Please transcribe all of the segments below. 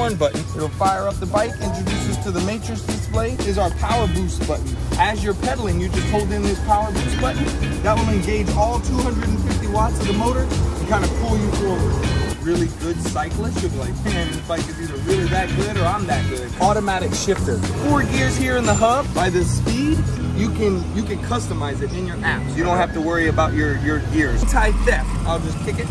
return button. It'll fire up the bike, introduce us to the matrix display. Is our power boost button. As you're pedaling, you just hold in this power boost button. That will engage all 250 watts of the motor and kind of pull you forward really good cyclist, you'll be like, man, this bike is either really that good or I'm that good. Automatic shifter. Four gears here in the hub. By the speed, you can you can customize it in your apps. You don't have to worry about your, your gears. Anti-theft. I'll just kick it.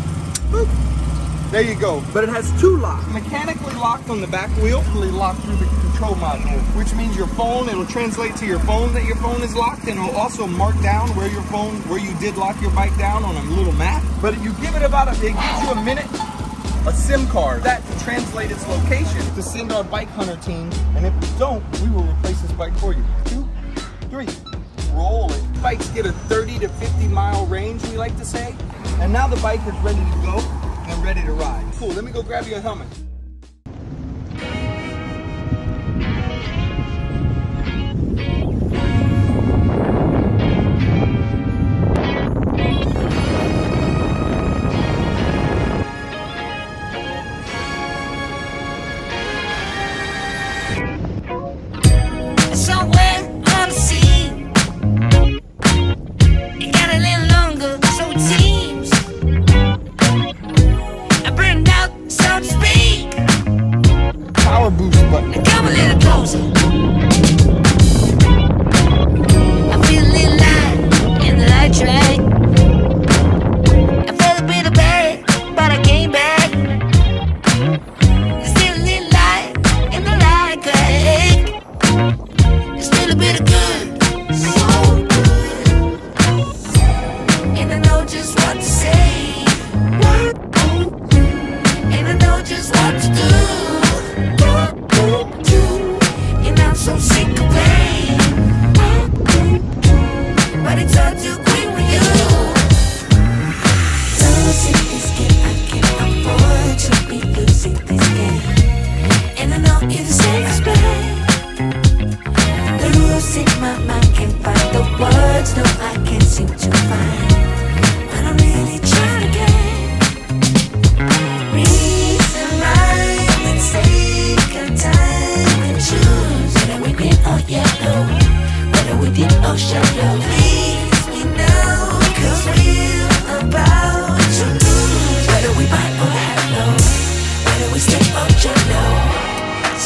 There you go. But it has two locks. Mechanically locked on the back wheel, locked through the control module, which means your phone, it'll translate to your phone that your phone is locked, and it'll also mark down where your phone, where you did lock your bike down on a little map. But if you give it about a, it gives you a minute a SIM card that to translate its location to send our bike hunter team. And if we don't, we will replace this bike for you. Two, three, roll it. Bikes get a 30 to 50 mile range, we like to say. And now the bike is ready to go ready to ride. Cool, let me go grab you a helmet.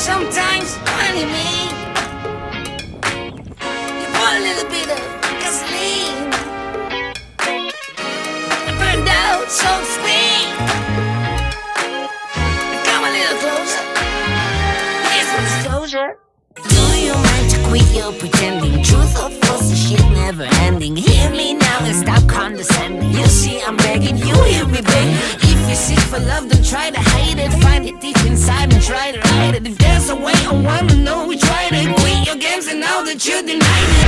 Sometimes, honey, me. You pour a little bit of gasoline. I burned out, so to. Come a little closer. Here's disclosure. Do you mind to quit your pretending? Truth or false, the shit never ending. Hear me now and stop condescending. You see, I'm begging you, hear me, baby. If you seek for love, don't try to hide it. Find it deep inside and try to hide it. If there's a way, I wanna know. We tried it. Quit your games and now that you denied it.